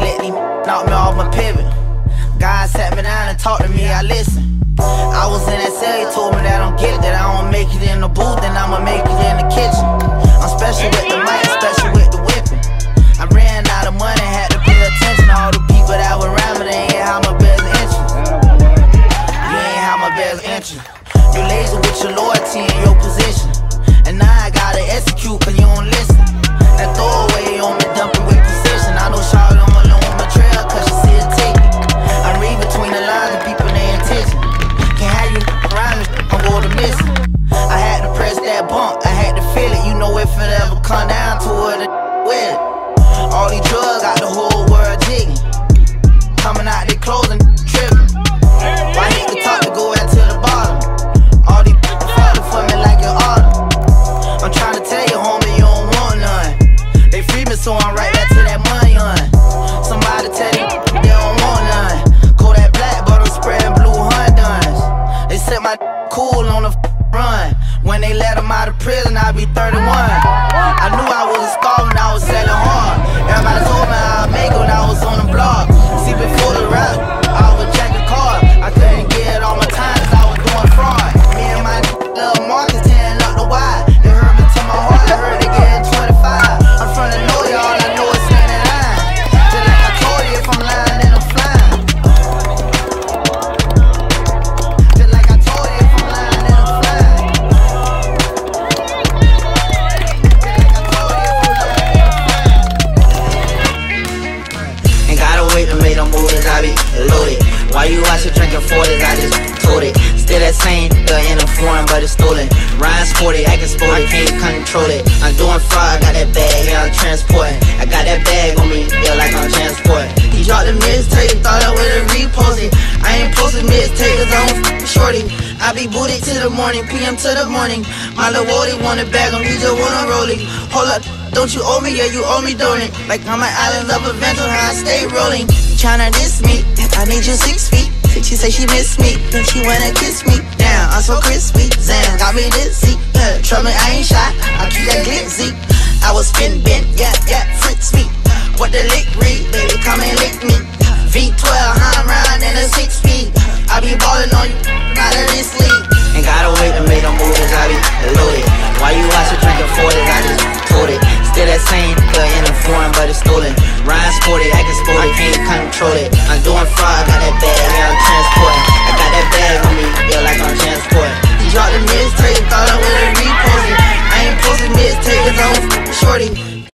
let these knock me off my pivot. God sat me down and talked to me, I listen. I was in that cell, he told me that I'm guilty, that I don't make it in the booth, then I'ma make it in the kitchen. I'm special with the mic, special with the whipping. I ran out of money, had to pay attention. All the people that were around me, they ain't have my best interest. You ain't have my best interest. You lazy with your loyalty and your position. Set my cool on the run. When they let him out of prison, I be 31. I knew stolen. Ryan sporty, acting sporty, can't control it. I'm doing fraud, got that bag, yeah, I'm transporting. I got that bag on me, feel like I'm transporting. He dropped the mixtape, thought I would've reposted. I ain't posting mixtape, cause I don't shorty. I be booted to the morning, PM to the morning. My little Wody want a bag on me, just wanna roll it. Hold up, don't you owe me? Yeah, you owe me, don't it? Like I'm an island of adventure, how I stay rolling. Tryna diss me, I need you six feet. She say she miss me, then she wanna kiss me. Damn, I'm so crispy. Zan Trust me, I ain't shy. I keep that glitzy. I was spin bent, yeah, yeah, fritz me. What the lick read, baby, come and lick me. V12, I'm round in a six speed. I be ballin' on you, not in this league. Ain't gotta wait to make no movies, I be loaded. Why you watchin' drinking forty? I just told it. Still that same, but in a foreign, but it's stolen. Ryan sporty, sport it, can't control it. I'm doing fraud, got that bad, yeah, I'm.